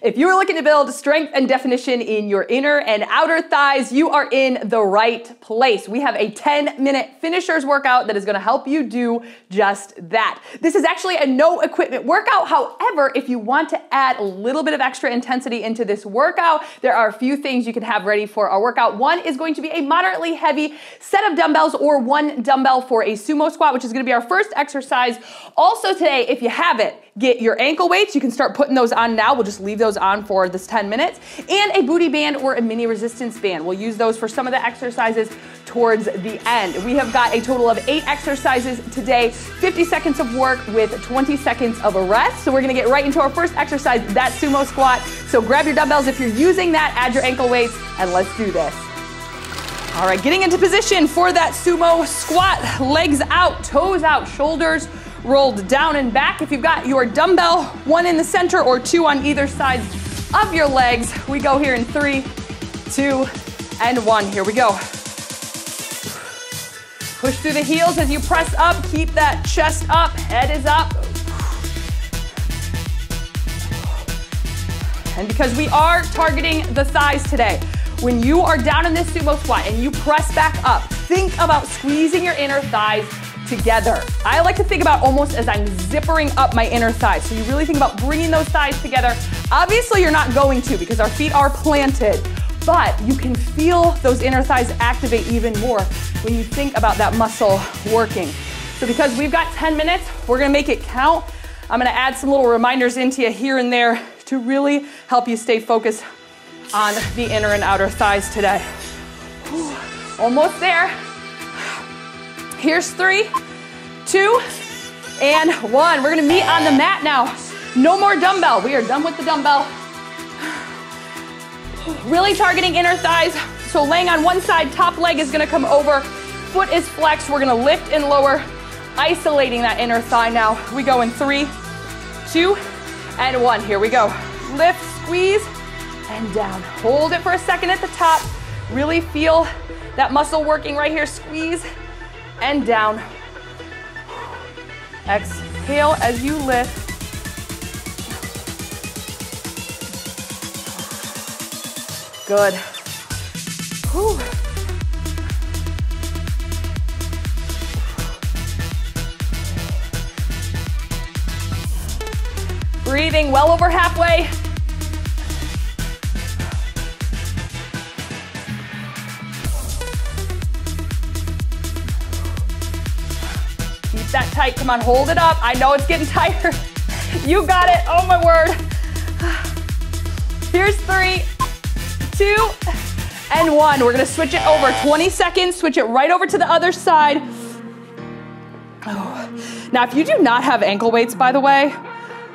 If you are looking to build strength and definition in your inner and outer thighs, you are in the right place. We have a 10 minute finishers workout that is going to help you do just that. This is actually a no equipment workout. However, if you want to add a little bit of extra intensity into this workout, there are a few things you can have ready for our workout. One is going to be a moderately heavy set of dumbbells or one dumbbell for a sumo squat, which is going to be our first exercise. Also today, if you have it, get your ankle weights. You can start putting those on now. We'll just leave those on for this 10 minutes. And a booty band or a mini resistance band. We'll use those for some of the exercises towards the end. We have got a total of eight exercises today, 50 seconds of work with 20 seconds of a rest. So we're gonna get right into our first exercise, that sumo squat. So grab your dumbbells if you're using that, add your ankle weights, and let's do this. All right, getting into position for that sumo squat. Legs out, toes out, shoulders rolled down and back. If you've got your dumbbell, one in the center or two on either side of your legs, we go here in three, two, and one. Here we go. Push through the heels as you press up. Keep that chest up, head is up. And because we are targeting the thighs today, when you are down in this sumo squat and you press back up, think about squeezing your inner thighs together. I like to think about almost as I'm zippering up my inner thighs. So you really think about bringing those thighs together. Obviously, you're not going to because our feet are planted, but you can feel those inner thighs activate even more when you think about that muscle working. So because we've got 10 minutes, we're gonna make it count. I'm gonna add some little reminders into you here and there to really help you stay focused on the inner and outer thighs today. Whew. Almost there. Here's three, two, and one. We're gonna meet on the mat now. No more dumbbell. We are done with the dumbbell. Really targeting inner thighs. So laying on one side, top leg is gonna come over, foot is flexed. We're gonna lift and lower, isolating that inner thigh now. We go in three, two, and one. Here we go. Lift, squeeze, and down. Hold it for a second at the top. Really feel that muscle working right here. Squeeze and down. Exhale as you lift. Good. Whew. Breathing well over halfway. That tight. Come on, hold it up. I know it's getting tighter. You got it. Oh my word. Here's three, two, and one. We're gonna switch it over. 20 seconds, switch it right over to the other side. Oh. Now, if you do not have ankle weights, by the way,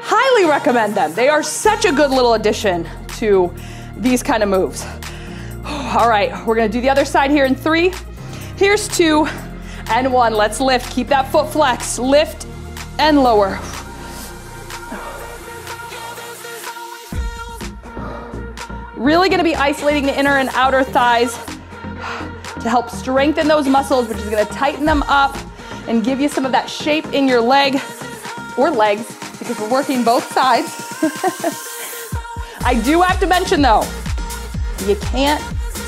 highly recommend them. They are such a good little addition to these kind of moves. All right, we're gonna do the other side here in three. Here's two, and one. Let's lift. Keep that foot flex. Lift and lower. Really gonna be isolating the inner and outer thighs to help strengthen those muscles, which is gonna tighten them up and give you some of that shape in your leg or legs because we're working both sides. I do have to mention though, you can't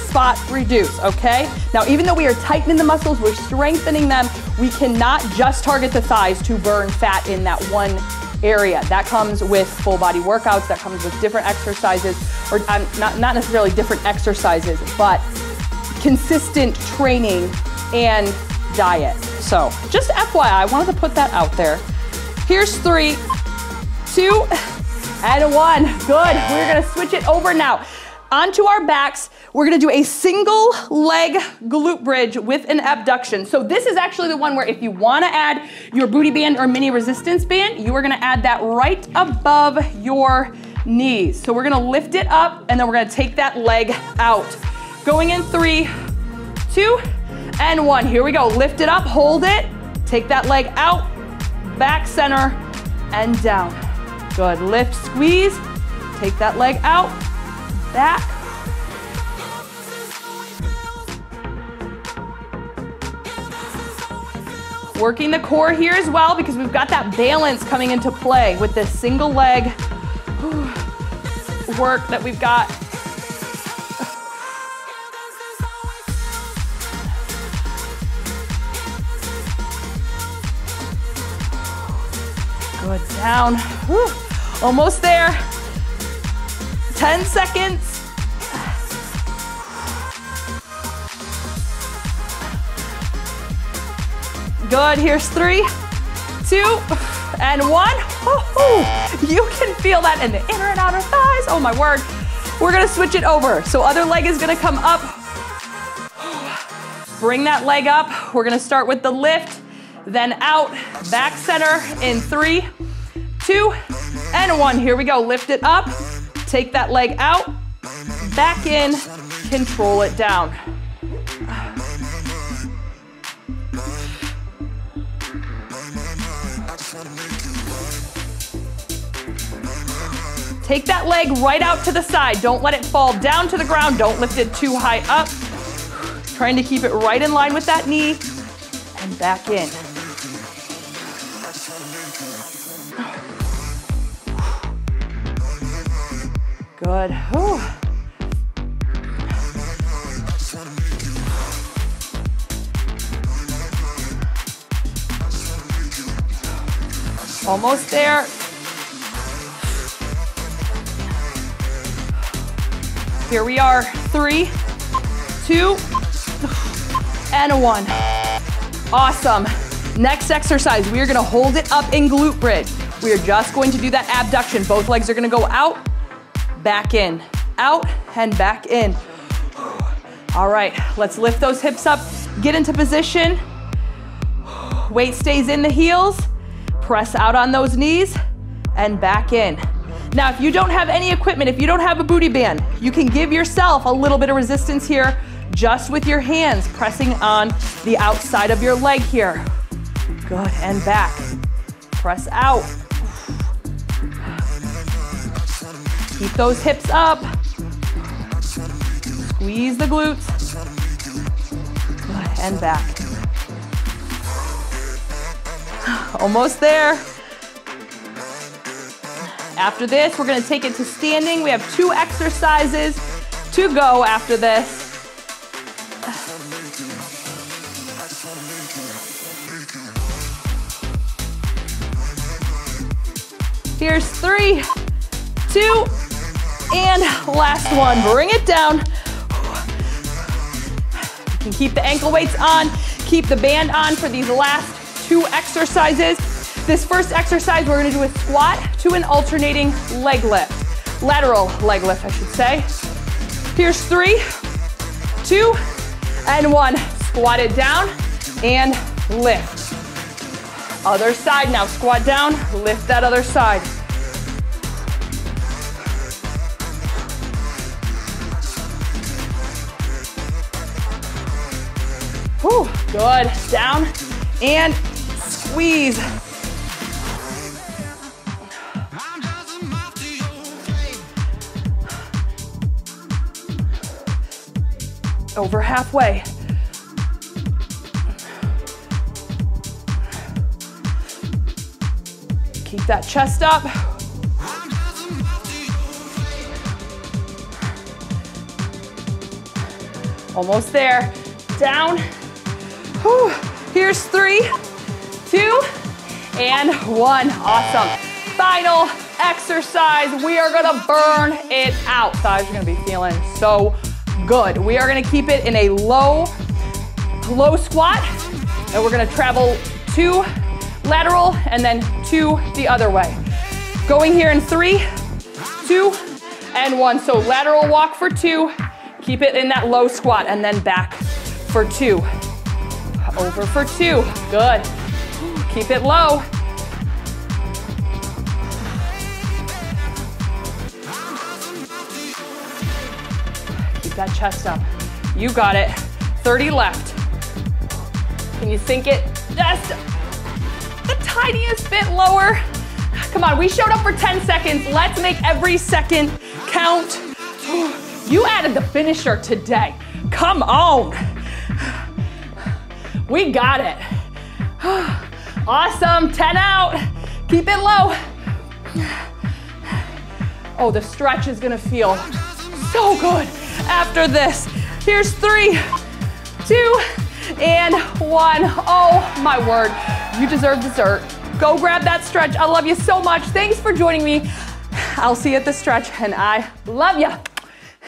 spot reduce, okay? Now, even though we are tightening the muscles, we're strengthening them, we cannot just target the thighs to burn fat in that one area. That comes with full body workouts, that comes with different exercises, or um, not, not necessarily different exercises, but consistent training and diet. So, just FYI, I wanted to put that out there. Here's three, two, and one. Good. We're gonna switch it over now. Onto our backs, we're gonna do a single leg glute bridge with an abduction. So this is actually the one where if you wanna add your booty band or mini resistance band, you are gonna add that right above your knees. So we're gonna lift it up and then we're gonna take that leg out. Going in three, two, and one. Here we go. Lift it up, hold it, take that leg out, back center, and down. Good. Lift, squeeze, take that leg out, back, Working the core here as well because we've got that balance coming into play with this single leg. work that we've got. Good, down. Almost there. 10 seconds. Good, here's three, two, and one. You can feel that in the inner and outer thighs. Oh my word. We're gonna switch it over. So other leg is gonna come up. Bring that leg up. We're gonna start with the lift, then out, back center in three, two, and one. Here we go. Lift it up, take that leg out, back in, control it down. Take that leg right out to the side. Don't let it fall down to the ground. Don't lift it too high up. Trying to keep it right in line with that knee and back in. Good. Whew. Almost there. Here we are. Three, two, and a one. Awesome. Next exercise, we are gonna hold it up in glute bridge. We are just going to do that abduction. Both legs are gonna go out, back in, out, and back in. All right, let's lift those hips up, get into position. Weight stays in the heels, press out on those knees, and back in. Now, if you don't have any equipment, if you don't have a booty band, you can give yourself a little bit of resistance here just with your hands pressing on the outside of your leg here. Good, and back. Press out. Keep those hips up. Squeeze the glutes. Good, and back. Almost there. After this, we're gonna take it to standing. We have two exercises to go after this. Here's three, two, and last one. Bring it down. You can keep the ankle weights on, keep the band on for these last two exercises. This first exercise, we're gonna do a squat to an alternating leg lift. Lateral leg lift, I should say. Here's three, two, and one. Squat it down and lift. Other side now, squat down, lift that other side. Whew, good, down and squeeze. Over halfway. Keep that chest up. Almost there. Down. Whew. Here's three, two, and one. Awesome. Final exercise. We are gonna burn it out. Thighs are gonna be feeling so good. We are gonna keep it in a low, low squat, and we're gonna travel two lateral and then two the other way. Going here in three, two, and one. So lateral walk for two, keep it in that low squat, and then back for two. Over for two, good. Keep it low. Keep that chest up. You got it. 30 left. Can you sink it just the tiniest bit lower? Come on, we showed up for 10 seconds. Let's make every second count. You added the finisher today. Come on. We got it. Awesome, 10 out. Keep it low. Oh, the stretch is gonna feel so good after this. Here's three, two, and one. Oh my word, you deserve dessert. Go grab that stretch. I love you so much. Thanks for joining me. I'll see you at the stretch, and I love you.